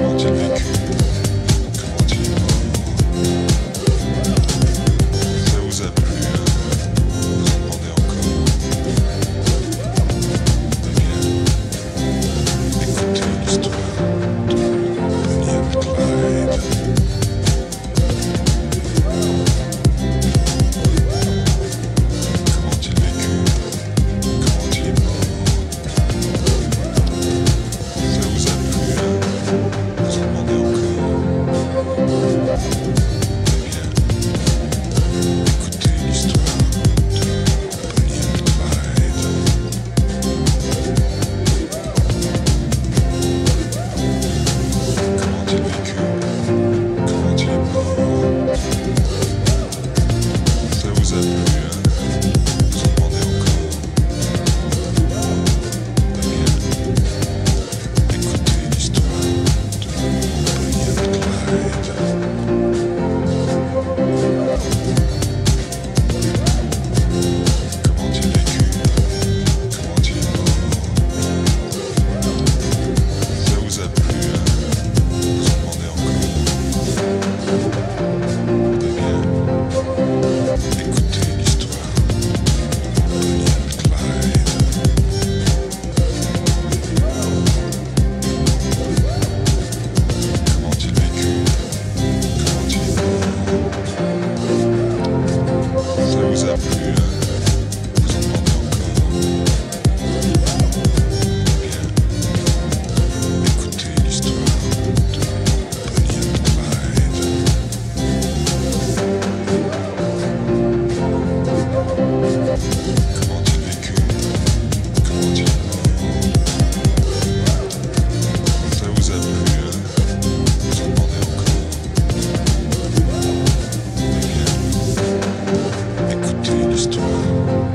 Watching it.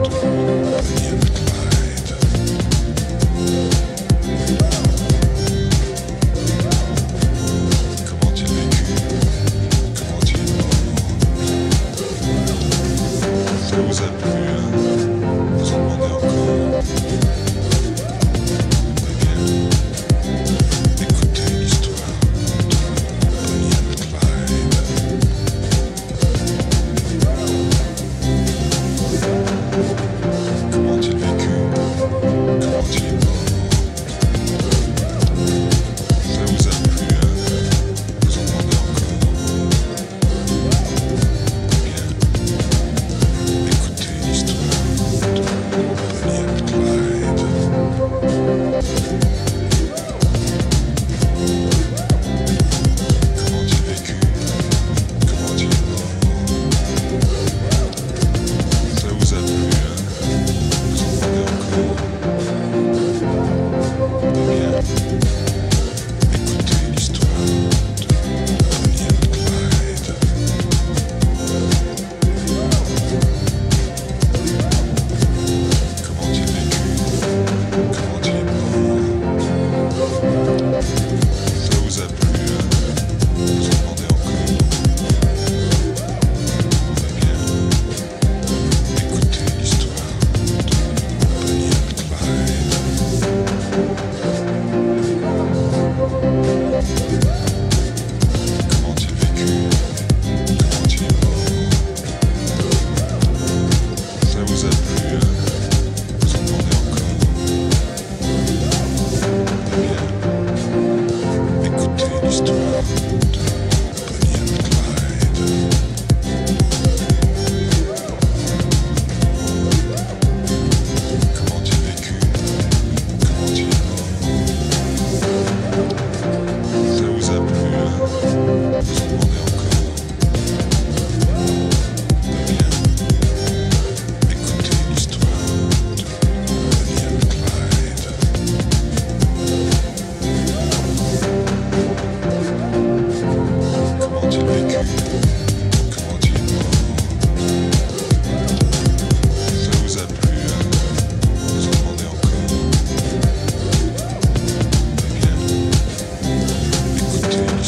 Ch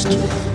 Histoire.